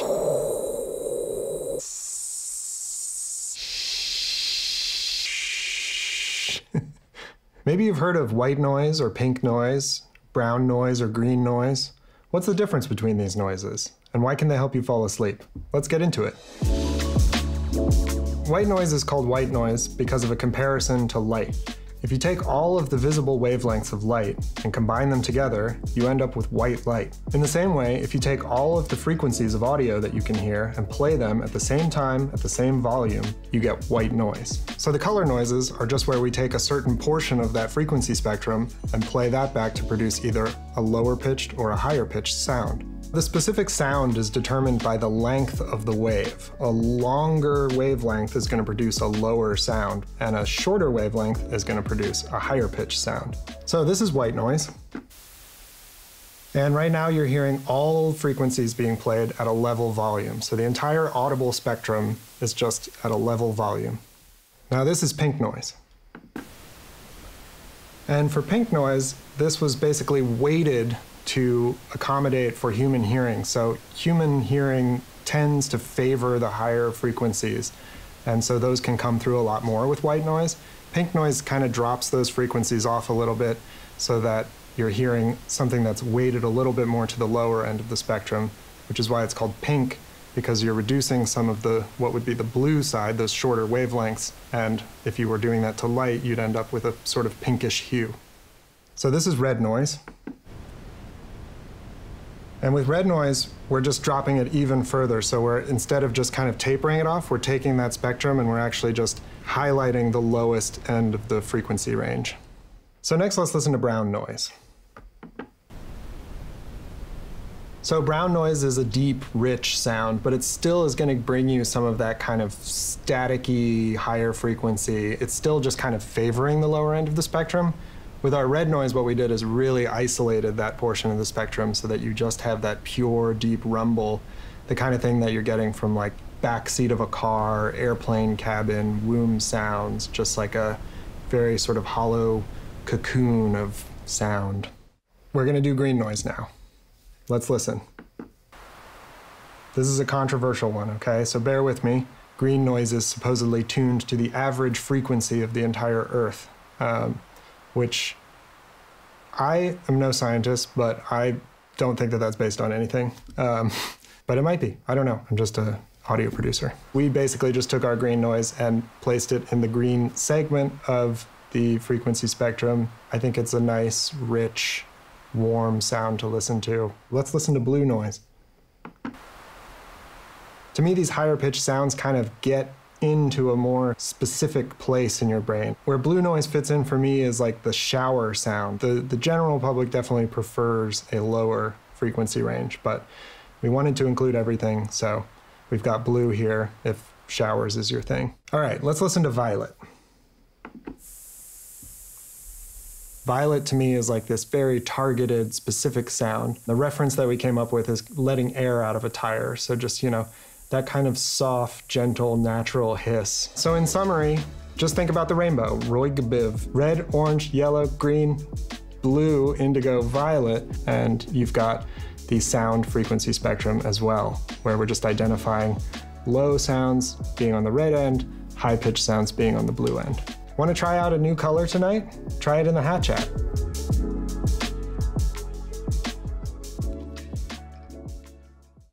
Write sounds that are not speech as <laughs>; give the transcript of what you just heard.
<laughs> Maybe you've heard of white noise or pink noise, brown noise or green noise. What's the difference between these noises? And why can they help you fall asleep? Let's get into it. White noise is called white noise because of a comparison to light. If you take all of the visible wavelengths of light and combine them together, you end up with white light. In the same way, if you take all of the frequencies of audio that you can hear and play them at the same time at the same volume, you get white noise. So the color noises are just where we take a certain portion of that frequency spectrum and play that back to produce either a lower pitched or a higher pitched sound. The specific sound is determined by the length of the wave. A longer wavelength is going to produce a lower sound, and a shorter wavelength is going to produce a higher pitched sound. So this is white noise. And right now you're hearing all frequencies being played at a level volume. So the entire audible spectrum is just at a level volume. Now this is pink noise. And for pink noise, this was basically weighted to accommodate for human hearing. So human hearing tends to favor the higher frequencies. And so those can come through a lot more with white noise. Pink noise kind of drops those frequencies off a little bit so that you're hearing something that's weighted a little bit more to the lower end of the spectrum, which is why it's called pink because you're reducing some of the what would be the blue side, those shorter wavelengths, and if you were doing that to light, you'd end up with a sort of pinkish hue. So this is red noise. And with red noise, we're just dropping it even further. So we're instead of just kind of tapering it off, we're taking that spectrum and we're actually just highlighting the lowest end of the frequency range. So next, let's listen to brown noise. So brown noise is a deep, rich sound, but it still is going to bring you some of that kind of staticky, higher frequency. It's still just kind of favoring the lower end of the spectrum. With our red noise, what we did is really isolated that portion of the spectrum so that you just have that pure, deep rumble, the kind of thing that you're getting from like backseat of a car, airplane cabin, womb sounds, just like a very sort of hollow cocoon of sound. We're going to do green noise now. Let's listen. This is a controversial one, okay? So bear with me. Green noise is supposedly tuned to the average frequency of the entire Earth. Um, which I am no scientist, but I don't think that that's based on anything. Um, <laughs> but it might be. I don't know. I'm just a audio producer. We basically just took our green noise and placed it in the green segment of the frequency spectrum. I think it's a nice, rich, warm sound to listen to. Let's listen to blue noise. To me, these higher pitched sounds kind of get into a more specific place in your brain. Where blue noise fits in for me is like the shower sound. The, the general public definitely prefers a lower frequency range, but we wanted to include everything, so we've got blue here if showers is your thing. All right, let's listen to violet. Violet to me is like this very targeted, specific sound. The reference that we came up with is letting air out of a tire. So just, you know, that kind of soft, gentle, natural hiss. So in summary, just think about the rainbow. Roy G. Biv. Red, orange, yellow, green, blue, indigo, violet, and you've got the sound frequency spectrum as well, where we're just identifying low sounds being on the red end, high pitched sounds being on the blue end. Want to try out a new color tonight? Try it in the Hatch app.